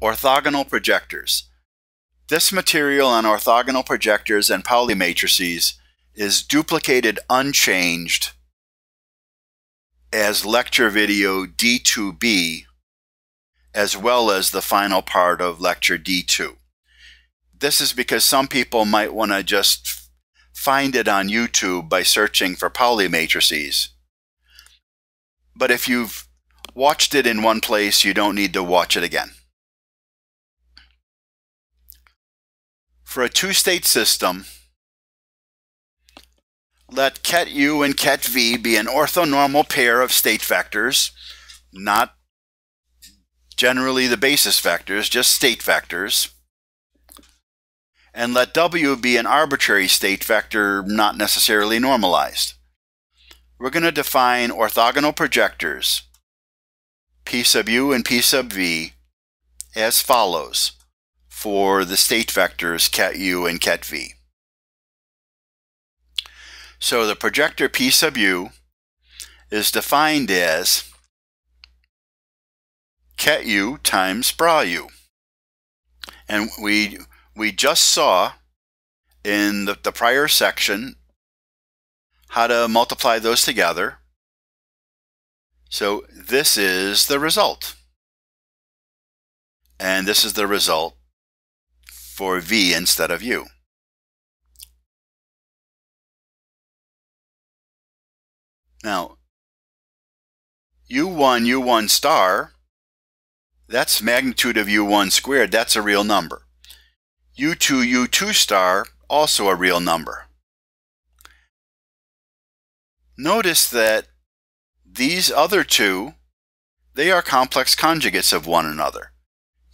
Orthogonal projectors. This material on orthogonal projectors and Pauli matrices is duplicated unchanged as lecture video D2B as well as the final part of lecture D2. This is because some people might want to just find it on YouTube by searching for Pauli matrices. But if you've watched it in one place, you don't need to watch it again. For a two-state system, let ket u and ket v be an orthonormal pair of state vectors, not generally the basis vectors, just state vectors. And let w be an arbitrary state vector, not necessarily normalized. We're going to define orthogonal projectors, p sub u and p sub v, as follows for the state vectors ket u and ket v. So the projector p sub u is defined as ket u times bra u. And we, we just saw in the, the prior section how to multiply those together. So this is the result. And this is the result for V instead of U. Now, U1, U1 star, that's magnitude of U1 squared, that's a real number. U2, U2 star, also a real number. Notice that these other two, they are complex conjugates of one another.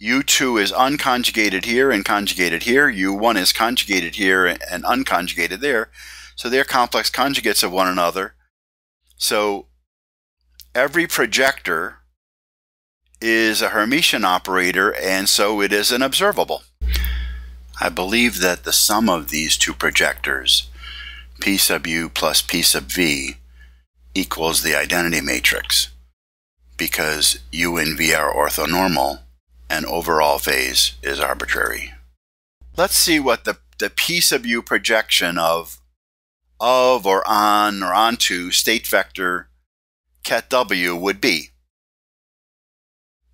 U2 is unconjugated here and conjugated here. U1 is conjugated here and unconjugated there. So they're complex conjugates of one another. So every projector is a Hermitian operator and so it is an observable. I believe that the sum of these two projectors, P sub u plus P sub v, equals the identity matrix because u and v are orthonormal and overall phase is arbitrary. Let's see what the, the P sub u projection of of or on or onto state vector ket w would be.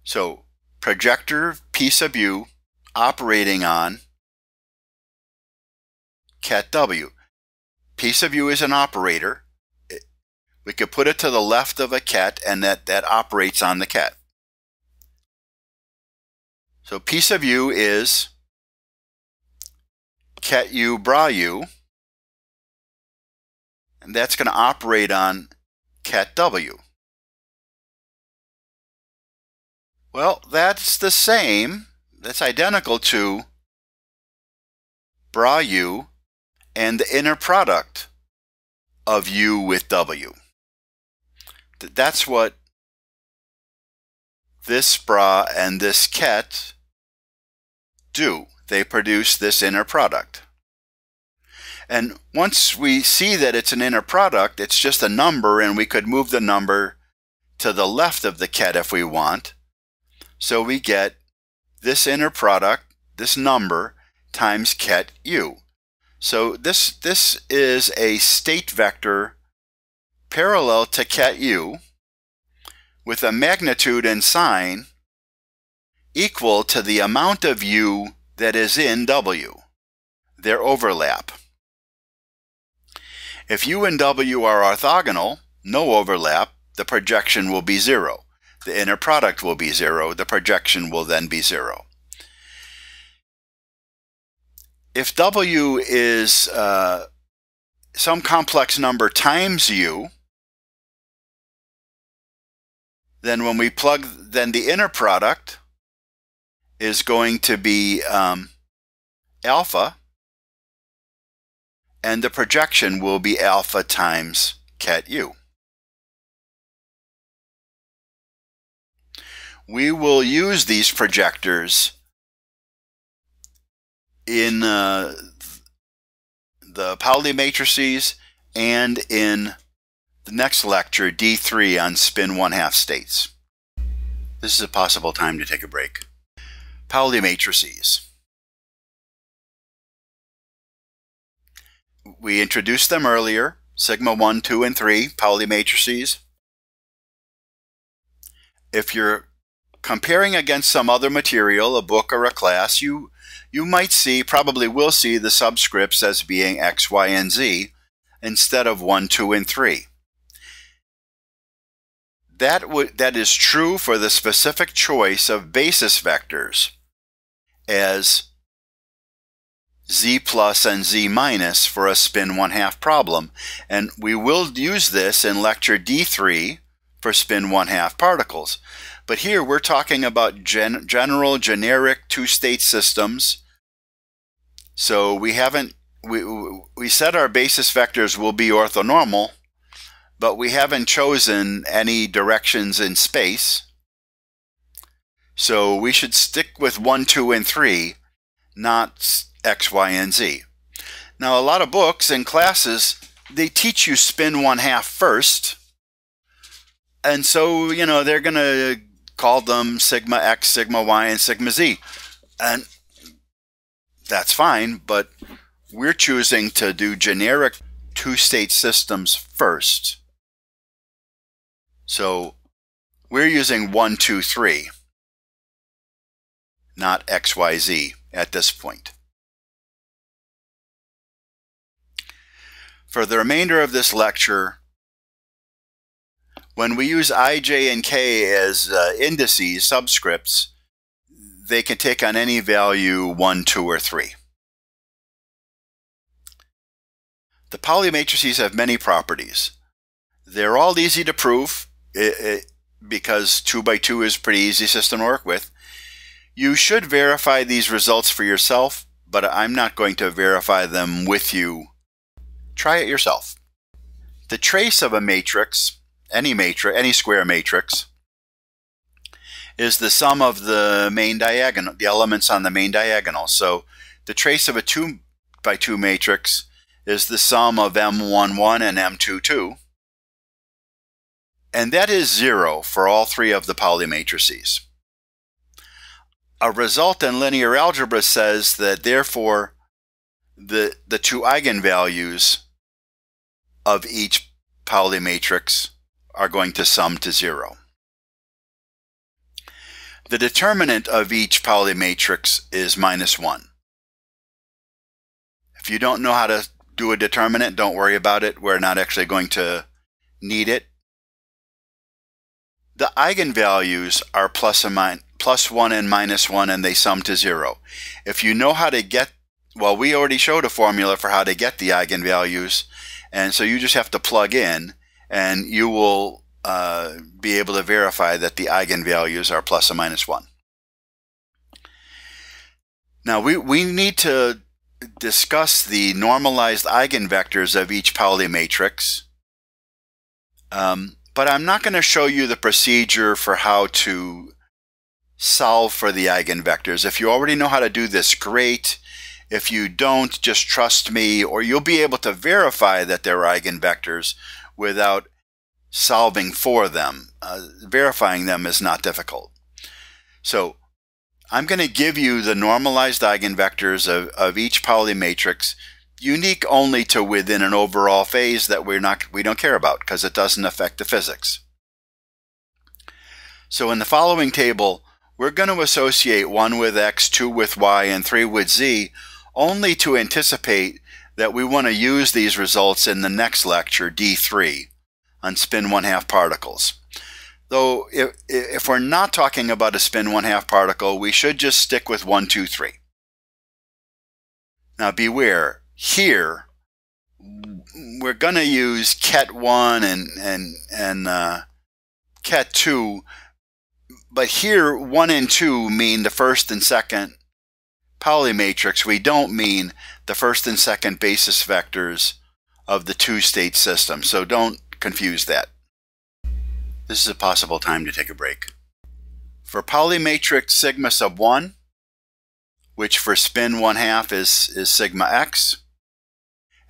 So projector P sub u operating on ket w. P sub u is an operator. we could put it to the left of a ket and that, that operates on the ket. So P sub u is ket u bra u, and that's going to operate on ket w. Well, that's the same, that's identical to bra u and the inner product of u with w. That's what this bra and this ket do. They produce this inner product. And once we see that it's an inner product, it's just a number, and we could move the number to the left of the ket if we want. So we get this inner product, this number, times ket u. So this, this is a state vector parallel to ket u with a magnitude and sign equal to the amount of u that is in w, their overlap. If u and w are orthogonal, no overlap, the projection will be zero. The inner product will be zero, the projection will then be zero. If w is uh, some complex number times u, then when we plug, then the inner product is going to be um, alpha, and the projection will be alpha times ket u. We will use these projectors in uh, the Pauli matrices and in the next lecture, D3 on spin 1 half states. This is a possible time to take a break. Pauli matrices. We introduced them earlier, sigma 1, 2, and 3, Pauli matrices. If you're comparing against some other material, a book or a class, you, you might see, probably will see the subscripts as being x, y, and z instead of 1, 2, and 3. That, that is true for the specific choice of basis vectors as z plus and z minus for a spin 1 half problem. And we will use this in lecture D3 for spin 1 half particles. But here we're talking about gen general generic two-state systems. So we haven't, we, we said our basis vectors will be orthonormal, but we haven't chosen any directions in space. So we should stick with 1, 2, and 3, not X, Y, and Z. Now, a lot of books and classes, they teach you spin 1 half first. And so, you know, they're going to call them sigma X, sigma Y, and sigma Z. And that's fine, but we're choosing to do generic two-state systems first. So we're using 1, 2, 3 not XYZ at this point. For the remainder of this lecture, when we use i, j, and k as uh, indices, subscripts, they can take on any value 1, 2, or 3. The Pauli matrices have many properties. They're all easy to prove it, it, because 2 by 2 is a pretty easy system to work with. You should verify these results for yourself, but I'm not going to verify them with you. Try it yourself. The trace of a matrix, any matrix, any square matrix, is the sum of the main diagonal, the elements on the main diagonal. So the trace of a 2 by 2 matrix is the sum of M11 and M22. And that is zero for all three of the Pauli matrices a result in linear algebra says that therefore the, the two eigenvalues of each Pauli matrix are going to sum to zero. The determinant of each Pauli matrix is minus 1. If you don't know how to do a determinant, don't worry about it. We're not actually going to need it. The eigenvalues are plus, min plus 1 and minus 1 and they sum to 0. If you know how to get, well, we already showed a formula for how to get the eigenvalues, and so you just have to plug in and you will uh, be able to verify that the eigenvalues are plus or minus 1. Now we, we need to discuss the normalized eigenvectors of each Pauli matrix. Um, but I'm not going to show you the procedure for how to solve for the eigenvectors. If you already know how to do this, great. If you don't, just trust me, or you'll be able to verify that they're eigenvectors without solving for them. Uh, verifying them is not difficult. So I'm going to give you the normalized eigenvectors of, of each Pauli matrix, unique only to within an overall phase that we're not we don't care about because it doesn't affect the physics. So in the following table, we're going to associate 1 with x, 2 with y, and 3 with z only to anticipate that we want to use these results in the next lecture, D3, on spin 1 half particles. Though if, if we're not talking about a spin 1 half particle, we should just stick with 1, 2, 3. Now beware, here we're going to use ket 1 and, and, and uh, ket 2 but here, 1 and 2 mean the first and second Pauli matrix. We don't mean the first and second basis vectors of the two-state system. So don't confuse that. This is a possible time to take a break. For Pauli matrix sigma sub 1, which for spin 1 half is, is sigma x,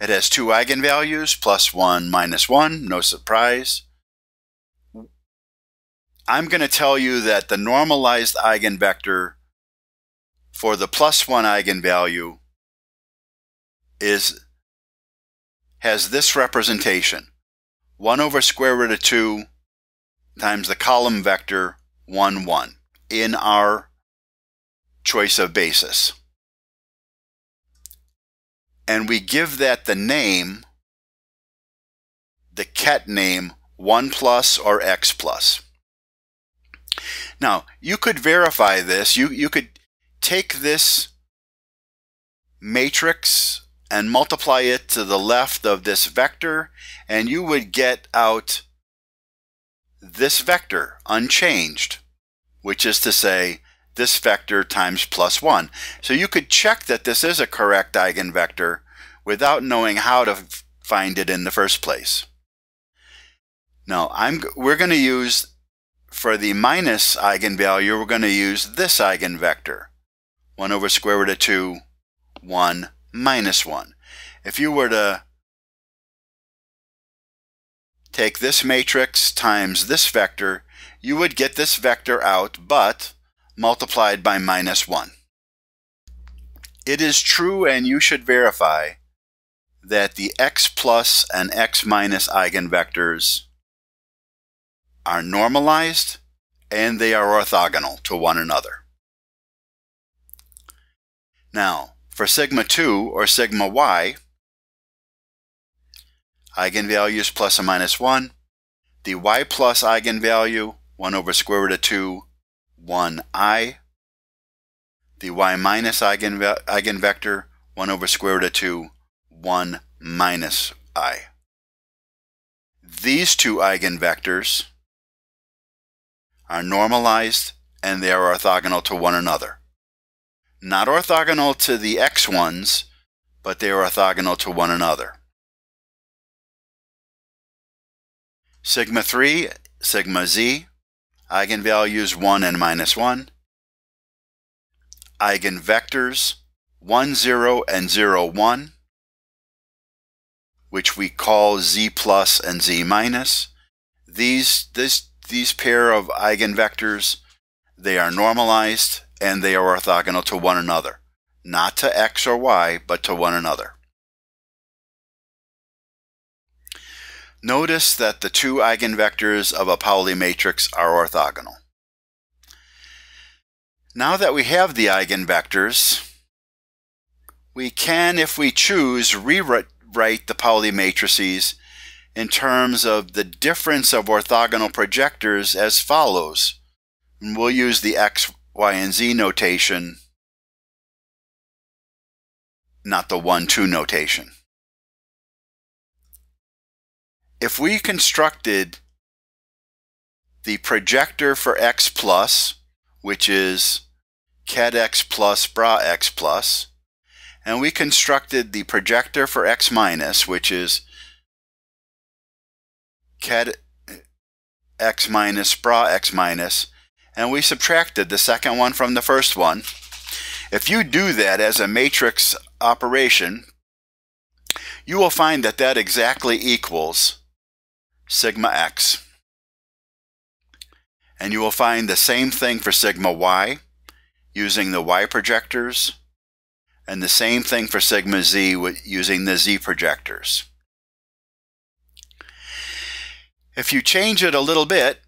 it has two eigenvalues, plus 1, minus 1, no surprise. I'm going to tell you that the normalized eigenvector for the plus 1 eigenvalue is has this representation 1 over square root of 2 times the column vector 1 1 in our choice of basis. And we give that the name, the ket name 1 plus or x plus. Now, you could verify this. You, you could take this matrix and multiply it to the left of this vector, and you would get out this vector unchanged, which is to say this vector times plus 1. So you could check that this is a correct eigenvector without knowing how to find it in the first place. Now, I'm, we're going to use, for the minus eigenvalue, we're going to use this eigenvector. 1 over square root of 2, 1 minus 1. If you were to take this matrix times this vector, you would get this vector out, but multiplied by minus 1. It is true, and you should verify, that the x plus and x minus eigenvectors are normalized and they are orthogonal to one another. Now, for sigma 2 or sigma y, eigenvalues plus or minus 1, the y plus eigenvalue, 1 over square root of 2, 1i, the y minus eigenve eigenvector, 1 over square root of 2, 1 minus i. These two eigenvectors are normalized and they are orthogonal to one another. Not orthogonal to the x ones, but they are orthogonal to one another. Sigma 3, sigma z, eigenvalues 1 and minus 1, eigenvectors 1, 0 and 0, 1, which we call z plus and z minus. These, this, these pair of eigenvectors, they are normalized and they are orthogonal to one another, not to x or y, but to one another. Notice that the two eigenvectors of a Pauli matrix are orthogonal. Now that we have the eigenvectors, we can, if we choose, rewrite the Pauli matrices in terms of the difference of orthogonal projectors as follows. And we'll use the x, y, and z notation, not the 1, 2 notation if we constructed the projector for x plus, which is ket x plus bra x plus, and we constructed the projector for x minus, which is ket x minus bra x minus, and we subtracted the second one from the first one. If you do that as a matrix operation, you will find that that exactly equals sigma x. And you will find the same thing for sigma y using the y projectors and the same thing for sigma z using the z projectors. If you change it a little bit,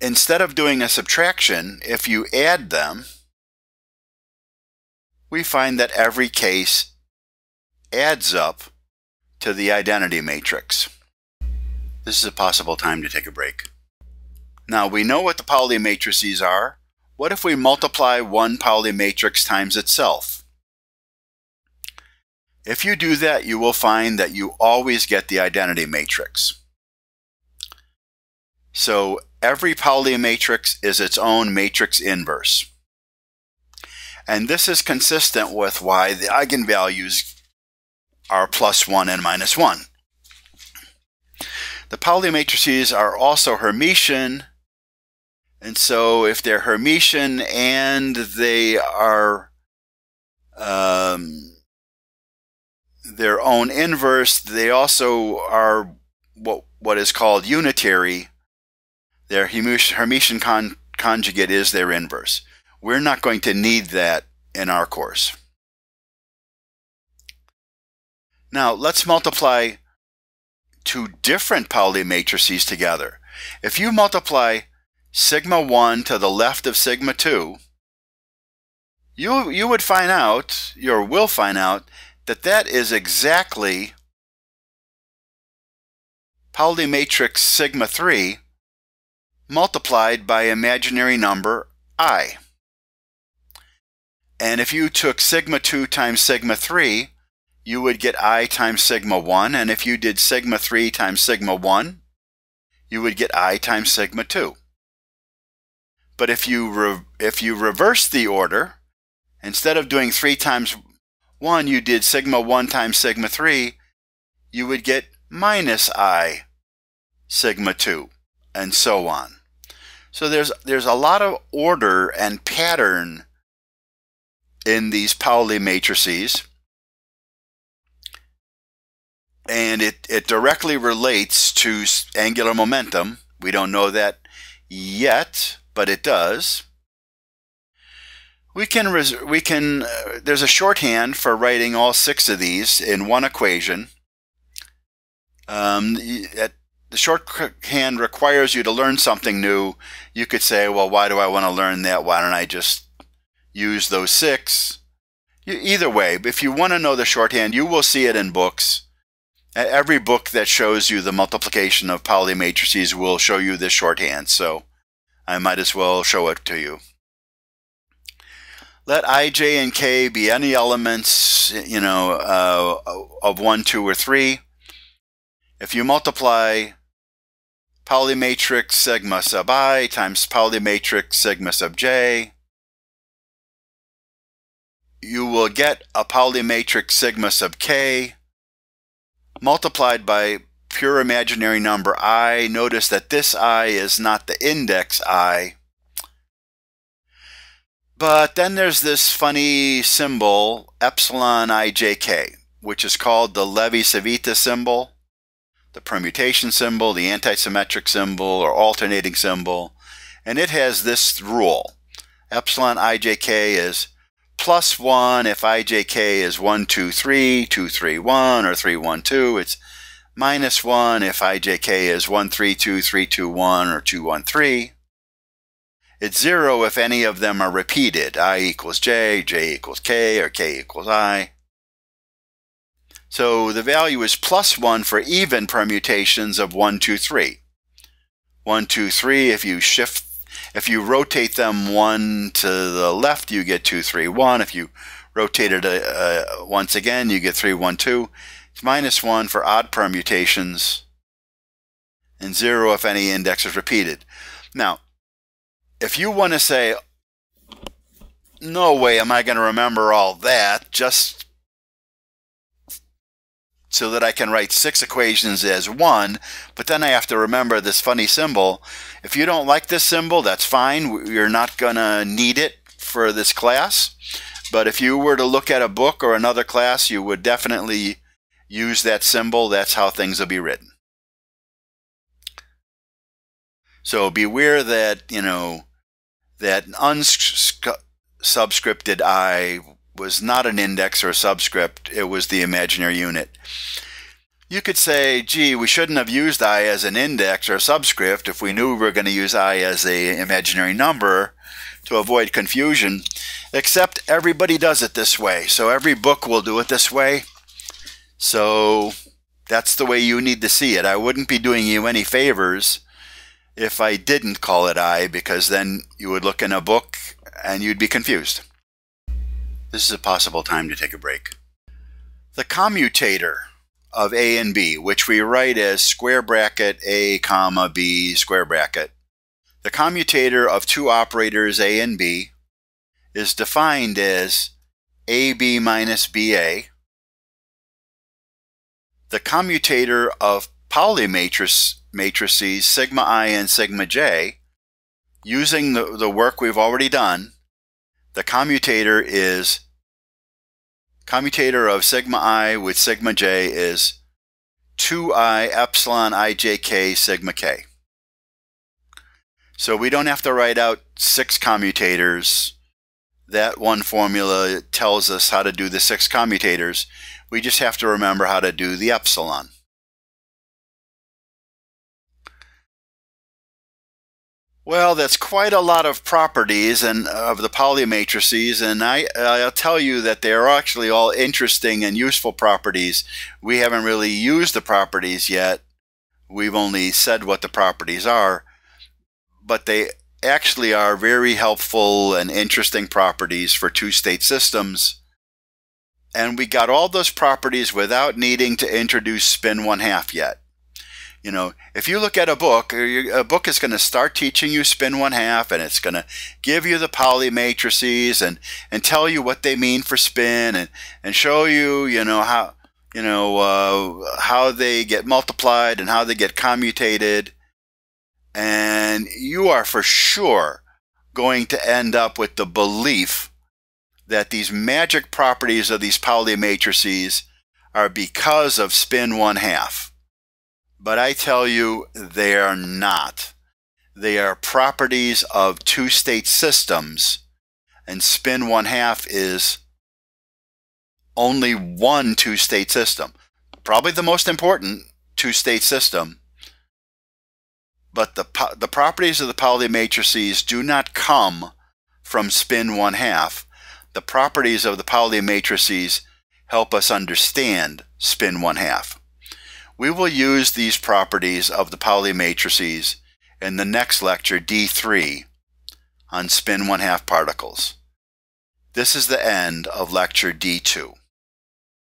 instead of doing a subtraction, if you add them, we find that every case adds up to the identity matrix. This is a possible time to take a break. Now we know what the Pauli matrices are. What if we multiply one Pauli matrix times itself? If you do that, you will find that you always get the identity matrix. So every Pauli matrix is its own matrix inverse. And this is consistent with why the eigenvalues are plus 1 and minus 1. The Pauli matrices are also Hermitian. And so if they're Hermitian and they are um, their own inverse, they also are what, what is called unitary. Their Hermitian con conjugate is their inverse. We're not going to need that in our course. Now let's multiply two different Pauli matrices together. If you multiply sigma 1 to the left of sigma 2, you, you would find out, or will find out, that that is exactly Pauli matrix sigma 3 multiplied by imaginary number i. And if you took sigma 2 times sigma 3, you would get i times sigma 1. And if you did sigma 3 times sigma 1, you would get i times sigma 2. But if you, if you reverse the order, instead of doing 3 times 1, you did sigma 1 times sigma 3, you would get minus i sigma 2, and so on. So there's, there's a lot of order and pattern in these Pauli matrices. And it, it directly relates to angular momentum. We don't know that yet, but it does. We can, we can uh, there's a shorthand for writing all six of these in one equation. Um, at the shorthand requires you to learn something new, you could say, well, why do I want to learn that? Why don't I just use those six? Either way, if you want to know the shorthand, you will see it in books. Every book that shows you the multiplication of Pauli matrices will show you this shorthand, so I might as well show it to you. Let i, j, and k be any elements, you know, uh, of 1, 2, or 3. If you multiply Pauli matrix sigma sub i times Pauli matrix sigma sub j. You will get a Pauli matrix sigma sub k multiplied by pure imaginary number i. Notice that this i is not the index i. But then there's this funny symbol, epsilon ijk, which is called the Levi-Civita symbol the permutation symbol, the antisymmetric symbol, or alternating symbol, and it has this rule. Epsilon ijk is plus 1 if ijk is 1, 2, 3, 2, 3, 1, or 3, 1, 2. It's minus 1 if ijk is 1, 3, 2, 3, 2, 1, or 2, 1, 3. It's 0 if any of them are repeated, i equals j, j equals k, or k equals i. So the value is plus 1 for even permutations of 1, 2, 3. 1, 2, 3, if you shift, if you rotate them 1 to the left, you get 2, 3, 1. If you rotate it uh, uh, once again, you get 3, 1, 2. It's minus 1 for odd permutations, and 0 if any index is repeated. Now, if you want to say, no way am I going to remember all that, just so that I can write six equations as one, but then I have to remember this funny symbol. If you don't like this symbol, that's fine. You're not going to need it for this class. But if you were to look at a book or another class, you would definitely use that symbol. That's how things will be written. So beware that, you know, that unsubscripted I was not an index or a subscript, it was the imaginary unit. You could say, gee, we shouldn't have used i as an index or a subscript if we knew we were going to use i as a imaginary number to avoid confusion, except everybody does it this way. So every book will do it this way. So that's the way you need to see it. I wouldn't be doing you any favors if I didn't call it i, because then you would look in a book and you'd be confused. This is a possible time to take a break. The commutator of a and b, which we write as square bracket a comma b square bracket. The commutator of two operators a and b is defined as ab minus ba. The commutator of Pauli matrices sigma i and sigma j, using the, the work we've already done, the commutator is commutator of sigma i with sigma j is 2i epsilon ijk sigma k. So we don't have to write out six commutators. that one formula tells us how to do the six commutators. We just have to remember how to do the epsilon. Well, that's quite a lot of properties and of the Pauli matrices, and I, I'll tell you that they are actually all interesting and useful properties. We haven't really used the properties yet. We've only said what the properties are, but they actually are very helpful and interesting properties for two-state systems. And we got all those properties without needing to introduce spin one half yet. You know, if you look at a book, a book is going to start teaching you spin one half, and it's going to give you the Pauli matrices and and tell you what they mean for spin, and and show you, you know how you know uh, how they get multiplied and how they get commutated, and you are for sure going to end up with the belief that these magic properties of these Pauli matrices are because of spin one half. But I tell you, they are not. They are properties of two state systems, and spin one half is only one two state system. Probably the most important two state system. But the, the properties of the Pauli matrices do not come from spin one half. The properties of the Pauli matrices help us understand spin one half. We will use these properties of the Pauli matrices in the next lecture, D3, on spin one-half particles. This is the end of lecture D2.